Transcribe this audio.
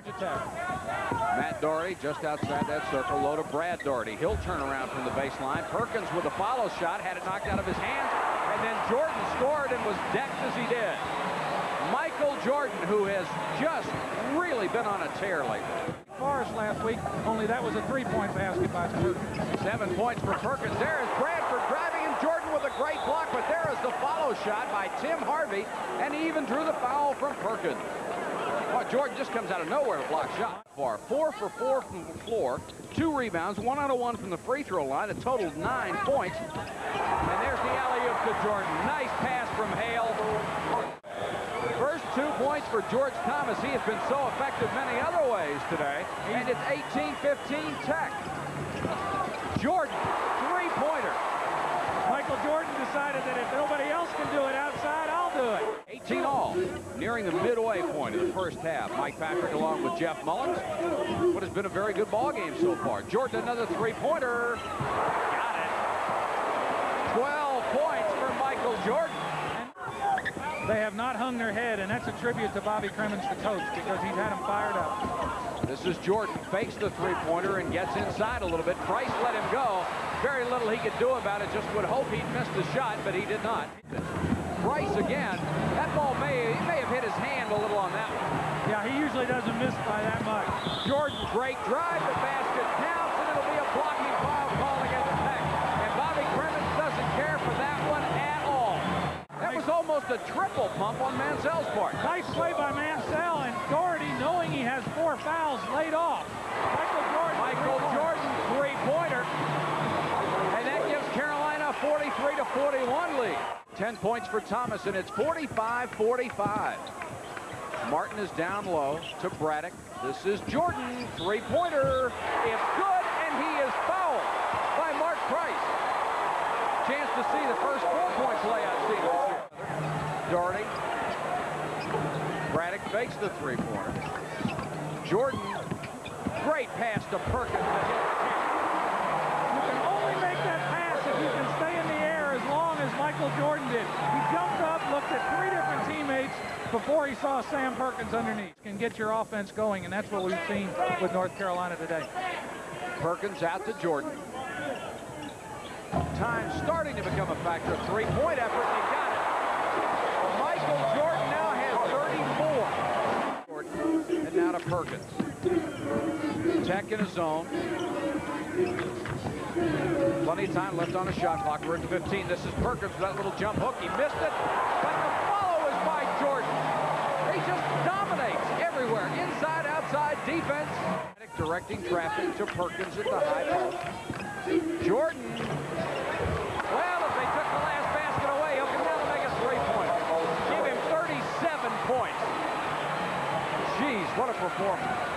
Georgia Tech. Matt Doherty just outside that circle. Low to Brad Daugherty. He'll turn around from the baseline. Perkins with a follow shot. Had it knocked out of his hands. And then Jordan scored and was decked as he did. Michael Jordan, who has just really been on a tear lately. Forrest last week, only that was a three-point basket by Perkins. Seven points for Perkins. There is Bradford driving and Jordan with a great block, but there is the follow shot by Tim Harvey, and he even drew the foul from Perkins. Oh, Jordan just comes out of nowhere to block shot. Far four for four from the floor, two rebounds, one out of one from the free throw line, a total of nine points. And there's the alley-oop to Jordan. Nice pass from Hale. First two points for George Thomas. He has been so effective many other ways today. And it's 18-15 Tech. Jordan, three-pointer. Michael Jordan decided that if nobody else can do it nearing the midway point of the first half. Mike Patrick along with Jeff Mullins. What has been a very good ball game so far. Jordan another three-pointer. Got it. 12 points for Michael Jordan. They have not hung their head, and that's a tribute to Bobby Cremins, the coach, because he's had them fired up. This is Jordan, fakes the three-pointer and gets inside a little bit. Price let him go. Very little he could do about it. Just would hope he'd missed the shot, but he did not. Price again. That ball may, he may have hit his hand a little on that one. Yeah, he usually doesn't miss by that much. Jordan, great drive. The basket counts, and it'll be a blocking foul call against Tech. And Bobby Cremins doesn't care for that one at all. That was almost a triple pump on Mansell's part. Nice play by Mansell, and Doherty, knowing he has four fouls, laid off. Michael Jordan. Michael Jordan, three-pointer. And that gives Carolina a 43 to 41 lead. 10 points for Thomas, and it's 45-45. Martin is down low to Braddock. This is Jordan, three-pointer. It's good, and he is fouled by Mark Price. Chance to see the first four-point play I've seen this year. Doherty. Braddock fakes the three-pointer. Jordan, great pass to Perkins to hit the camera. You can only make that pass if you can stay in the air as long as Michael Jordan did. He jumped up, looked at three different teammates before he saw Sam Perkins underneath. Can get your offense going, and that's what we've seen with North Carolina today. Perkins out to Jordan. Time starting to become a factor. Three-point effort, and he got it. Michael Jordan now has 34. Jordan, and now to Perkins. Tech in his zone. Plenty of time left on the shot clock. We're at 15. This is Perkins with that little jump hook. He missed it, but the follow is by Jordan. He just dominates everywhere. Inside, outside, defense. Directing traffic to Perkins at the high post. Jordan. Well, if they took the last basket away, he'll down and make a three-point. Give him 37 points. Jeez, what a performance.